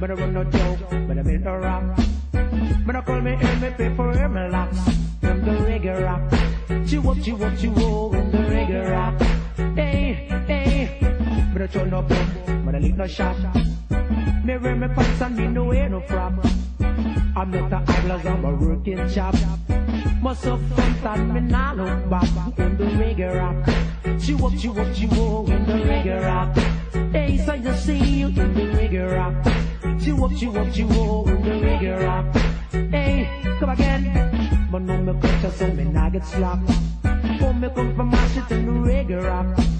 But I run no joke, but I make no rap. But I call me M, me pay for him, relax. From the reggae rap. Chew up, chew up, chew up, in the reggae rap. Hey, hey. But I turn no boom, but I leave no shot. Me wear me pants and me no wear no frap. I'm not a idlers, I'm a working chap. Must have front and me nah look back in the reggae rap. Chew up, chew up, chew up, in the reggae rap. Hey, so you see you in the reggae rap. Chew up, chew up, chew up, in the reggae rap. Hey, come again. But no me culture, so me nah get slapped. Oh, me come from mash it in the reggae rap.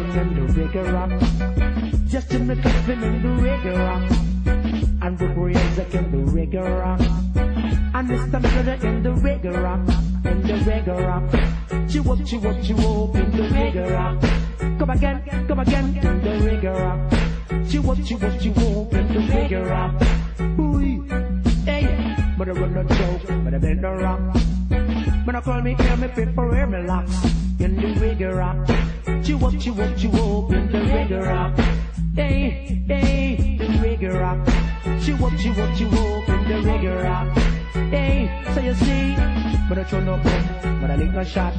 in the reggae rap. Just in the coffin in the reggae rap. And Rick Razor in the reggae rap. And Mr. Miller in the reggae rap. In the reggae rap. Chew up, chew up, chew up in the reggae rap. Come again, come again in the reggae rap. Chew up, chew up, chew up in the reggae rap. Ooh, hey, but I run no joke, but I bend no rock. But I call me here, me fit for me locks in the reggae rap. Chew up, chew up, up in the reggae rap. Hey, hey, the. Chew up, chew up, chew up in the reggae rap. Hey, so you see, but I throw no boom, but I lick no shot.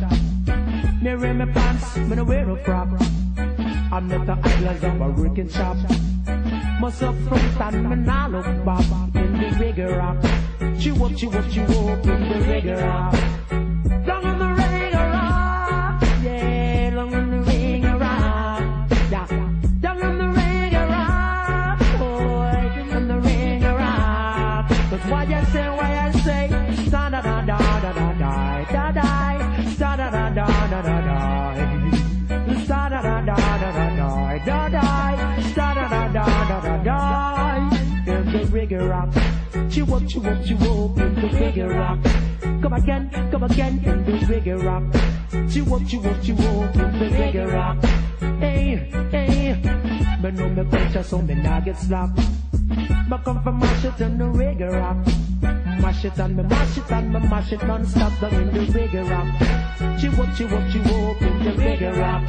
Me wear my pants, me no wear no frop. I'm not the idlers of a working shop. Must have front and me nah look back in the. Chew up, chew up, chew up in the say, why I say, da da da da da da da da da da da da da da da da. Da da da da da da da da da da da da da da da da in the reggae rap. Chew up, chew up, chew up in the reggae rap. Come again, come again in the reggae rap. Chew up, chew up, chew up in the reggae rap. Hey, hey, me know me culture so me nah get slapped. Me come from mash it in the reggae rap. Mash it and me mash it and me mash it non-stop down in the reggae rap. Chew up, chew up, chew up in the reggae rap.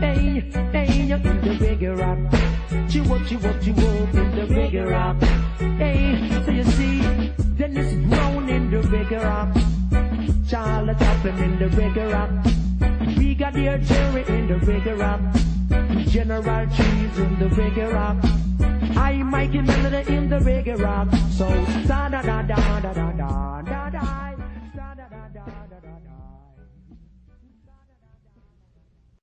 Hey, hey, you in the reggae rap. Chew up, chew up, chew up in the reggae rap. Hey, so you see, Dennis Brown in the reggae rap. Charlie Chaplin in the reggae rap. Brigadier Jerry in the reggae rap. General Cheese in the reggae rap. I Mikey Melody in the reggae rap. So da da da da da da.